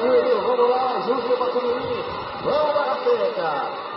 Vamos lá, Júlio Batumirim. Vamos lá, Seca.